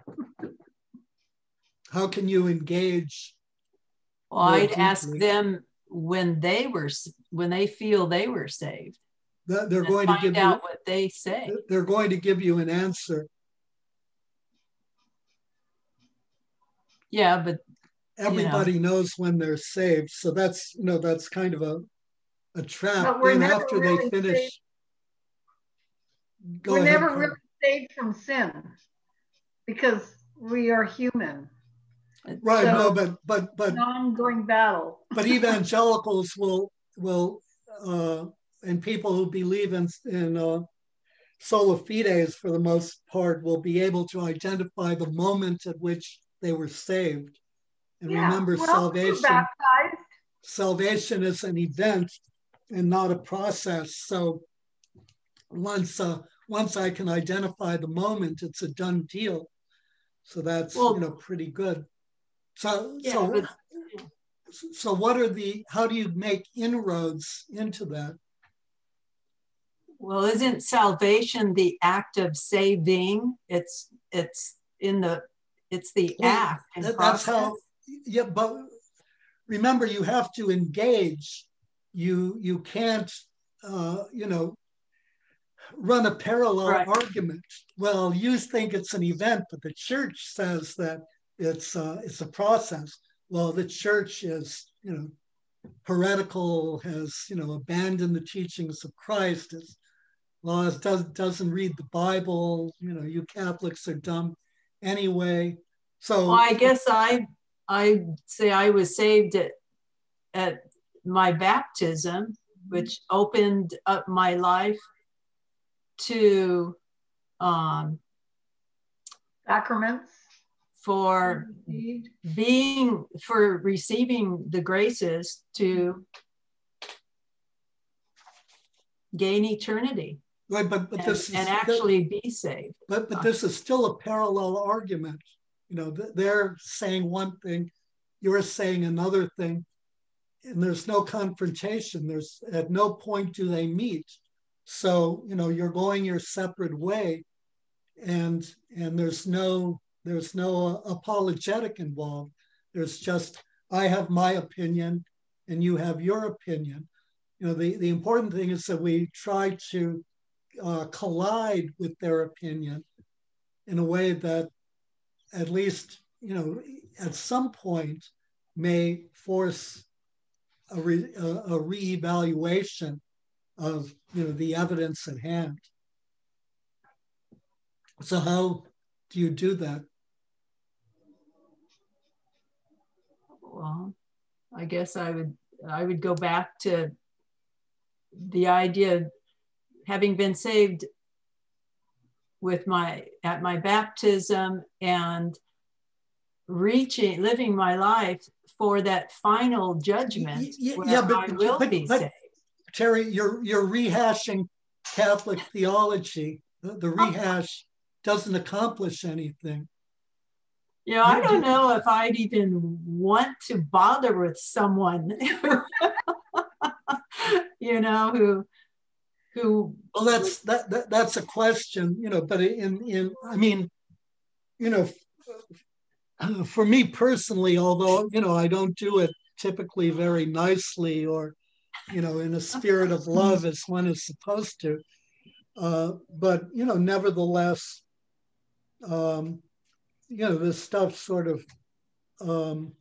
How can you engage? Well, I'd deeply? ask them when they were when they feel they were saved. That They're going to give out you, what they say. They're going to give you an answer. Yeah, but everybody you know. knows when they're saved, so that's you know that's kind of a a trap. Then after really they finish, saved. we're ahead, never Carl. really saved from sin because we are human. Right, so no, but but but an ongoing battle. but evangelicals will will uh, and people who believe in in uh, sola fides for the most part will be able to identify the moment at which they were saved. And yeah. remember, well, salvation salvation is an event and not a process. So once uh, once I can identify the moment, it's a done deal. So that's well, you know pretty good. So yeah, so but... so what are the how do you make inroads into that? Well, isn't salvation the act of saving? It's it's in the it's the well, act. That, that's how yeah, but remember you have to engage. You you can't uh, you know run a parallel right. argument. Well, you think it's an event, but the church says that it's uh, it's a process. Well, the church is you know heretical, has you know abandoned the teachings of Christ. Is well, it does, doesn't read the Bible. You know, you Catholics are dumb anyway. So well, I guess I I say I was saved at at my baptism, which opened up my life to um, sacraments? for Indeed. being for receiving the graces to gain eternity right but, but and, this and actually be saved. but but this is still a parallel argument you know they're saying one thing you're saying another thing and there's no confrontation. There's at no point do they meet. So you know you're going your separate way and and there's no there's no apologetic involved. There's just i have my opinion and you have your opinion. You know the, the important thing is that we try to uh, collide with their opinion in a way that at least you know at some point may force a, re, a, a reevaluation of you know the evidence at hand. So how do you do that? Well, I guess I would I would go back to the idea of having been saved with my at my baptism and reaching living my life for that final judgment yeah, yeah but, I will but, be but, saved. Terry, you're you're rehashing Catholic theology. The, the oh. rehash doesn't accomplish anything. You know, I don't know if I'd even want to bother with someone, you know, who who. Well, that's that, that that's a question, you know. But in in I mean, you know, for me personally, although you know I don't do it typically very nicely or you know, in a spirit of love as one is supposed to. Uh, but, you know, nevertheless, um, you know, this stuff sort of um,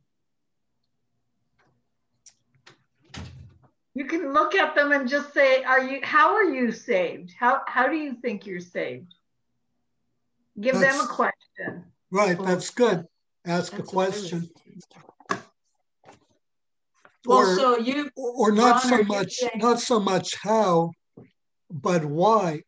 you can look at them and just say, are you, how are you saved? How, how do you think you're saved? Give them a question. Right, that's good. Ask that's a question well, or, so you or not so much saying, not so much how, but why.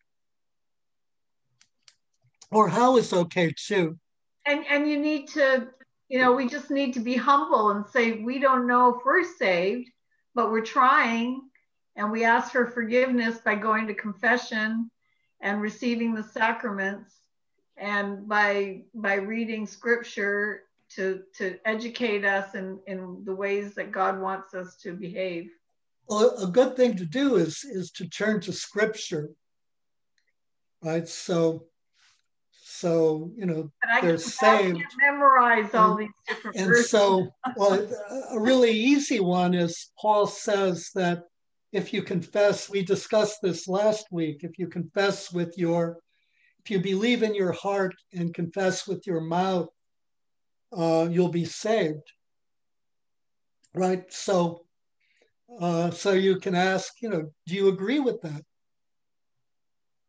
Or how is okay too. And and you need to, you know, we just need to be humble and say we don't know if we're saved, but we're trying, and we ask for forgiveness by going to confession and receiving the sacraments and by by reading scripture to to educate us in in the ways that God wants us to behave. Well, a good thing to do is is to turn to Scripture, right? So, so you know they're saved. Memorize all these different And verses. so, well, a really easy one is Paul says that if you confess, we discussed this last week, if you confess with your, if you believe in your heart and confess with your mouth, uh, you'll be saved. Right? So, uh, so you can ask, you know, do you agree with that?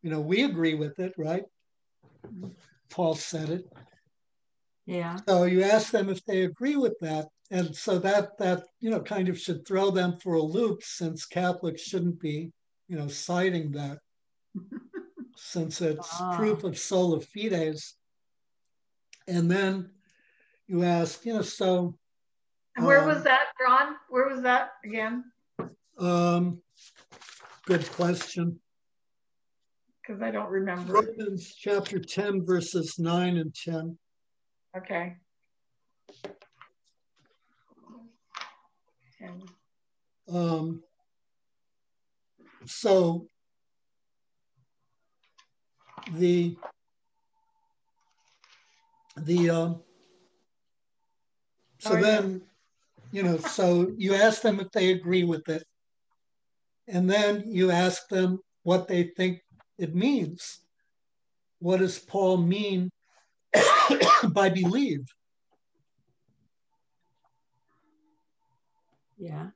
You know, we agree with it, right? Paul said it. Yeah. So you ask them if they agree with that. And so that that you know kind of should throw them for a loop since Catholics shouldn't be, you know, citing that since it's Ah. proof of sola fides. And then you ask, you know, so and where um, was that, Ron? Where was that again? um good question. Because I don't remember. Romans chapter 10, verses 9 and 10. Okay. And Um, so the the um, so Oh, yeah. then you know so you ask them if they agree with it and then you ask them what they think it means what does paul mean by believe? Yeah.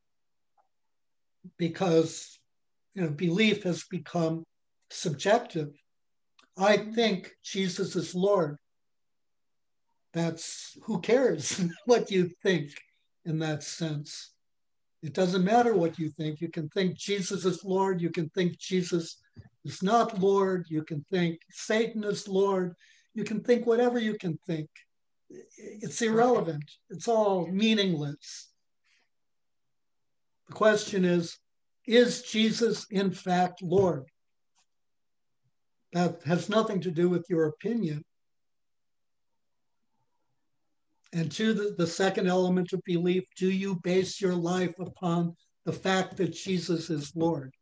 because you know belief has become subjective. I think jesus is lord. That's who cares what you think in that sense it doesn't matter what you think. You can think jesus is lord. You can think jesus is not lord. You can think satan is lord. You can think whatever you can think. It's irrelevant. It's all meaningless. The question is is Jesus in fact Lord? That has nothing to do with your opinion. And to the, the second element of belief, do you base your life upon the fact that Jesus is Lord?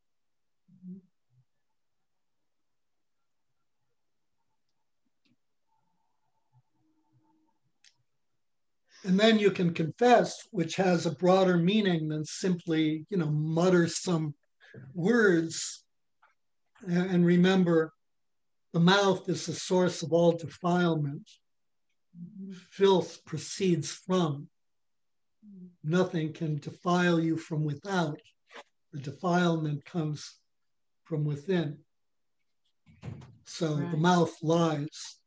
And then you can confess, which has a broader meaning than simply, you know, mutter some words. And remember, the mouth is the source of all defilement. Filth proceeds from. Nothing can defile you from without. The defilement comes from within. So the mouth lies.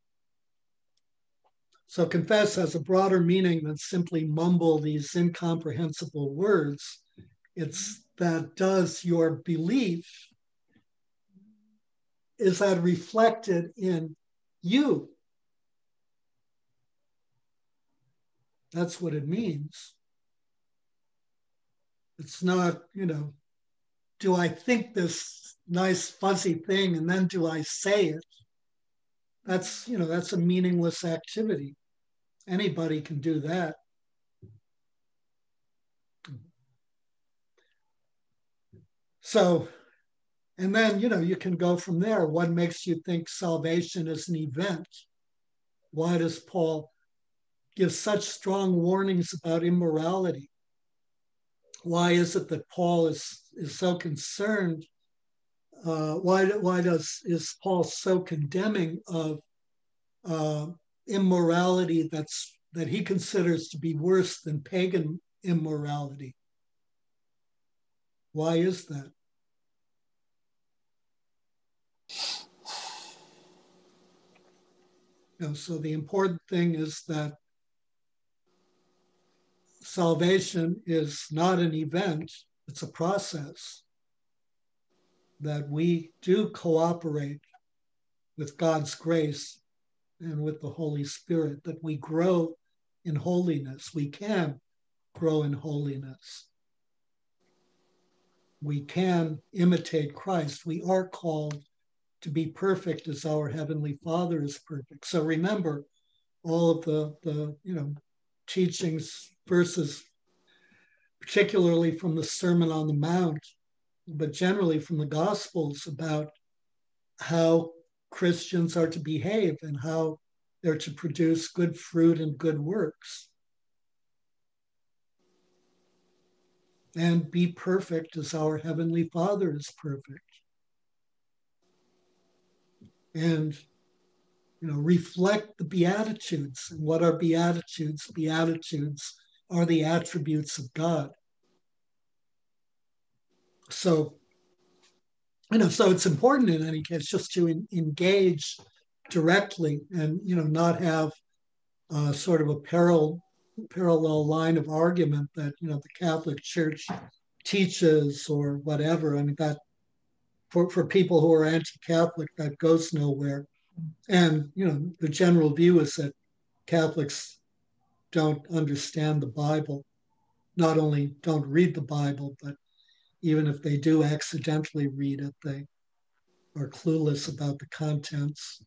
So confess has a broader meaning than simply mumble these incomprehensible words. It's that does your belief, is that reflected in you? That's what it means. It's not, you know, do I think this nice fuzzy thing and then do I say it? That's, you know, that's a meaningless activity. Anybody can do that. So, and then, you know, you can go from there. What makes you think salvation is an event? Why does Paul give such strong warnings about immorality? Why is it that Paul is, is so concerned? Uh, why, why does is Paul so condemning of uh, immorality that's that he considers to be worse than pagan immorality? Why is that? You know, so the important thing is that salvation is not an event, it's a process. That we do cooperate with God's grace and with the Holy Spirit, that we grow in holiness. We can grow in holiness. We can imitate Christ. We are called to be perfect as our Heavenly Father is perfect. So remember all of the, the you know, teachings, verses, particularly from the Sermon on the Mount, but generally from the Gospels about how Christians are to behave and how they're to produce good fruit and good works. And be perfect as our Heavenly Father is perfect. And you know, reflect the Beatitudes. And what are Beatitudes? Beatitudes are the attributes of God. So, you know, so it's important in any case just to in, engage directly and, you know, not have uh, sort of a parallel parallel line of argument that, you know, the Catholic Church teaches or whatever. I mean, that for, for people who are anti-Catholic, that goes nowhere. And, you know, the general view is that Catholics don't understand the Bible, not only don't read the Bible, but even if they do accidentally read it, they are clueless about the contents.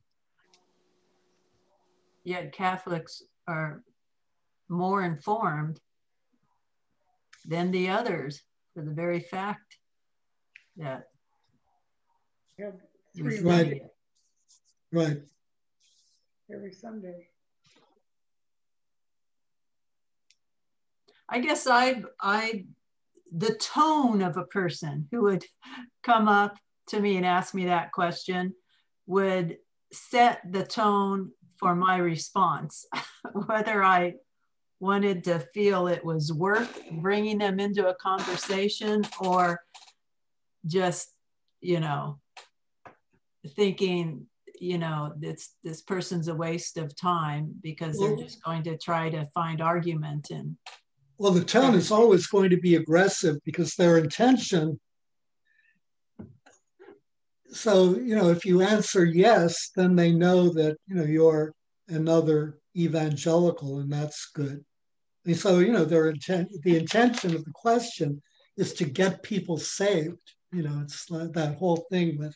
Yet Catholics are more informed than the others for the very fact that Yeah, we three study Right. Right. every Sunday. I guess I I the tone of a person who would come up to me and ask me that question would set the tone for my response whether I wanted to feel it was worth bringing them into a conversation or just you know thinking you know this this person's a waste of time because they're just going to try to find argument and Well, the town is always going to be aggressive because their intention. So, you know, if you answer yes, then they know that, you know, you're another evangelical and that's good. And so, you know, their intent, the intention of the question is to get people saved. You know, it's like that whole thing with,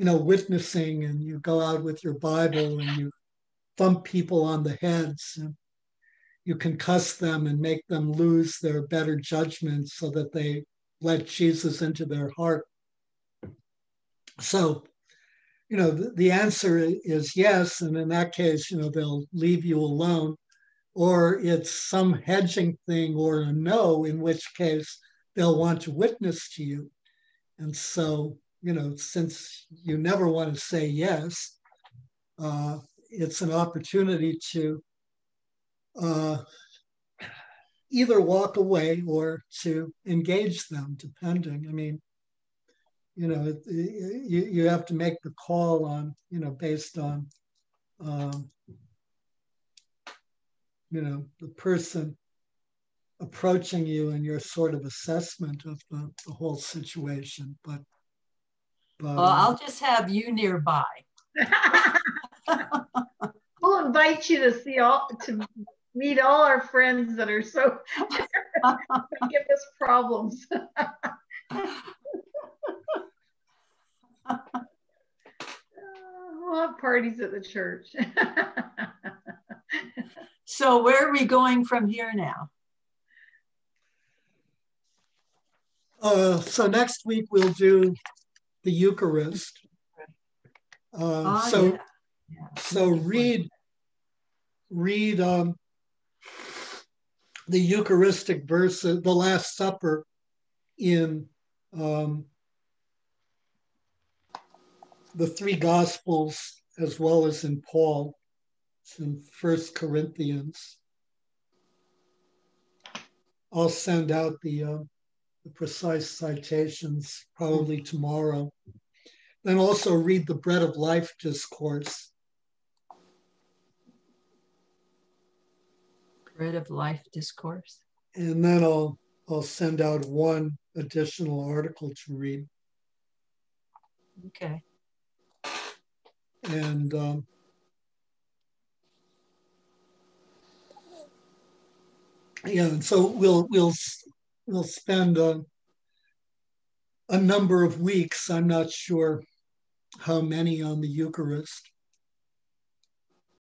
you know, witnessing and you go out with your Bible and you thump people on the heads and you can cuss them and make them lose their better judgment so that they let Jesus into their heart. So, you know, the, the answer is yes. And in that case, you know, they'll leave you alone. Or it's some hedging thing or a no, in which case they'll want to witness to you. And so, you know, since you never want to say yes, uh, it's an opportunity to uh, either walk away or to engage them, depending. I mean, you know, you, you have to make the call on, you know, based on, um, you know, the person approaching you and your sort of assessment of the, the whole situation. But, but well i'll just have you nearby We'll invite you to see all, to meet all our friends that are so, give us problems. We'll have parties at the church. so where are we going from here now uh, so next week we'll do the Eucharist. Uh, Ah, so yeah. Yeah. so read read um, the Eucharistic verse, uh, the Last Supper, in um, the three Gospels as well as in Paul. It's in First Corinthians. I'll send out the, uh, the precise citations probably tomorrow. Then also read the Bread of Life discourse. Bread of life discourse and then I'll I'll send out one additional article to read. okay And um, yeah, and so we'll we'll we'll spend a, a number of weeks. I'm not sure how many on the Eucharist,